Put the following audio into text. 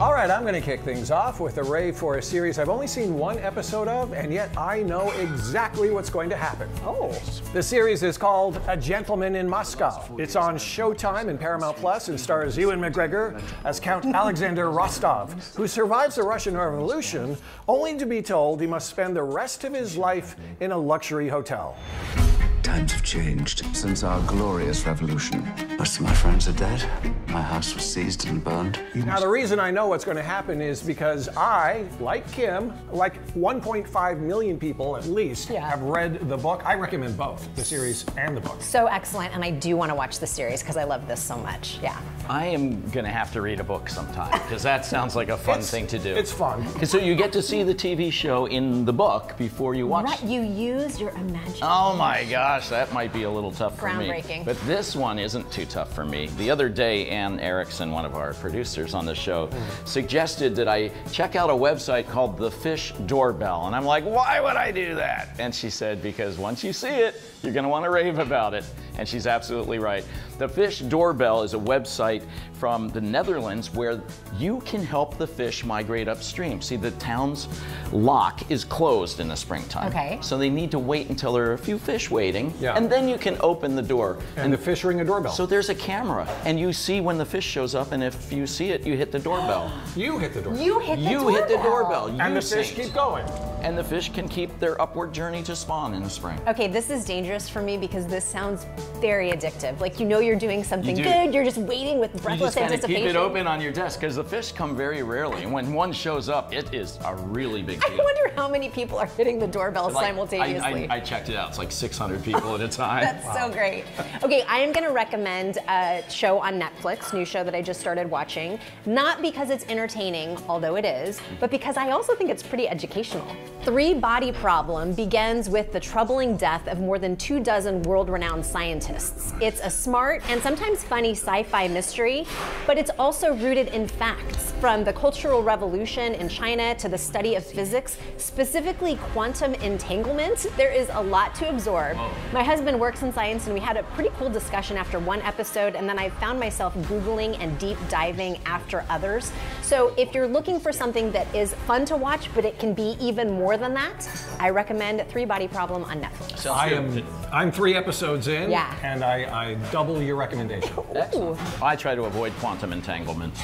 All right, I'm going to kick things off with a rave for a series I've only seen one episode of, and yet I know exactly what's going to happen. Oh. The series is called A Gentleman in Moscow. It's on Showtime and Paramount Plus and stars Ewan McGregor as Count Alexander Rostov, who survives the Russian Revolution only to be told he must spend the rest of his life in a luxury hotel. Times have changed since our glorious revolution. Most of my friends are dead. My house was seized and burned. Now, the reason I know what's going to happen is because I, like Kim, like 1.5 million people at least, Yeah. have read the book. I recommend both, the series and the book. So excellent, and I do want to watch the series because I love this so much. Yeah. I am gonna have to read a book sometime because that sounds like a fun It's- thing to do. it's fun. So you get to see the TV show in the book before you watch. Right, you use your imagination. Oh my gosh, that might be a little tough for me. Groundbreaking. But this one isn't too tough for me. The other day, Ann Erickson, one of our producers on the show, hmm. suggested that I check out a website called The Fish Doorbell. And I'm like, why would I do that? And she said, because once you see it, you're gonna wanna rave about it. And she's absolutely right. The Fish Doorbell is a website from the Netherlands where you can help the fish migrate upstream. See, the town's lock is closed in the springtime. Okay. So they need to wait until there are a few fish waiting, Yeah. and then you can open the door. And, the fish ring a doorbell. So there's a camera, and you see when the fish shows up, and if you see it, you hit the doorbell. you hit the doorbell. You hit the doorbell. you doorbell. hit the doorbell. You and the fish sing. keep going. And the fish can keep their upward journey to spawn in the spring. Okay, this is dangerous for me because this sounds very addictive. Like you know you're doing something do. good, you're just waiting with You breathless just anticipation. keep it open on your desk because the fish come very rarely. And when one shows up, it is a really big deal. I wonder how many people are hitting the doorbell Like, simultaneously. I, I, I checked it out. It's like 600 people at a time. That's so great. Okay, I am going to recommend a show on Netflix, new show that I just started watching, not because it's entertaining, although it is, but because I also think it's pretty educational. Three Body Problem begins with the troubling death of more than two dozen world-renowned scientists. It's a smart and sometimes funny sci-fi mystery, but it's also rooted in facts, from the Cultural Revolution in China to the study of physics, specifically quantum entanglement. There is a lot to absorb. My husband works in science, and we had a pretty cool discussion after one episode, and then I found myself Googling and deep diving after others. So if you're looking for something that is fun to watch, but it can be even more than that, I recommend Three Body Problem on Netflix. So I am I'm three episodes in, Yeah. and I, I double your recommendation. Excellent. I try to avoid quantum entanglement.